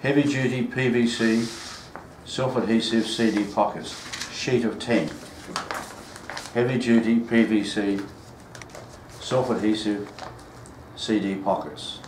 Heavy duty PVC self-adhesive CD pockets, sheet of 10. Heavy duty PVC self-adhesive CD pockets.